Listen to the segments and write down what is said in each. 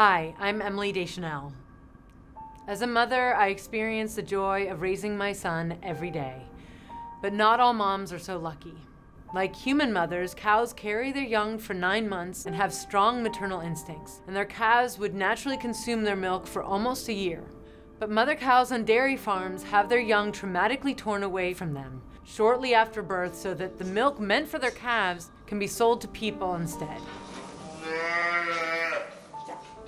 Hi, I'm Emily Deschanel. As a mother, I experience the joy of raising my son every day. But not all moms are so lucky. Like human mothers, cows carry their young for nine months and have strong maternal instincts, and their calves would naturally consume their milk for almost a year. But mother cows on dairy farms have their young traumatically torn away from them shortly after birth so that the milk meant for their calves can be sold to people instead.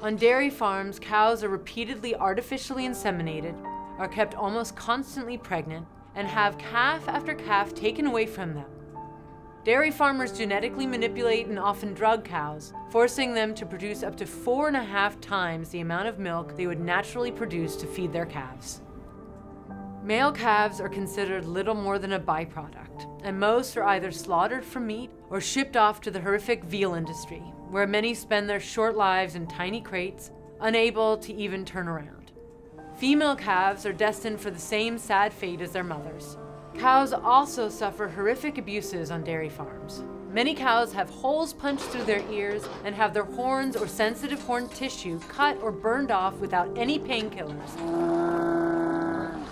On dairy farms, cows are repeatedly artificially inseminated, are kept almost constantly pregnant, and have calf after calf taken away from them. Dairy farmers genetically manipulate and often drug cows, forcing them to produce up to four and a half times the amount of milk they would naturally produce to feed their calves. Male calves are considered little more than a byproduct, and most are either slaughtered for meat or shipped off to the horrific veal industry, where many spend their short lives in tiny crates, unable to even turn around. Female calves are destined for the same sad fate as their mothers. Cows also suffer horrific abuses on dairy farms. Many cows have holes punched through their ears and have their horns or sensitive horn tissue cut or burned off without any painkillers.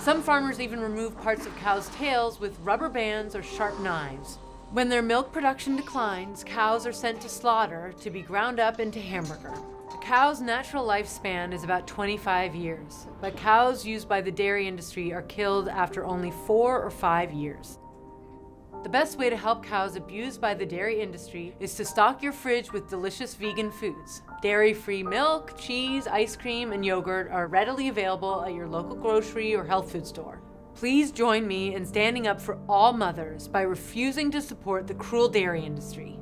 Some farmers even remove parts of cows' tails with rubber bands or sharp knives. When their milk production declines, cows are sent to slaughter to be ground up into hamburger. A cow's natural lifespan is about 25 years, but cows used by the dairy industry are killed after only four or five years. The best way to help cows abused by the dairy industry is to stock your fridge with delicious vegan foods. Dairy free milk, cheese, ice cream, and yogurt are readily available at your local grocery or health food store. Please join me in standing up for all mothers by refusing to support the cruel dairy industry.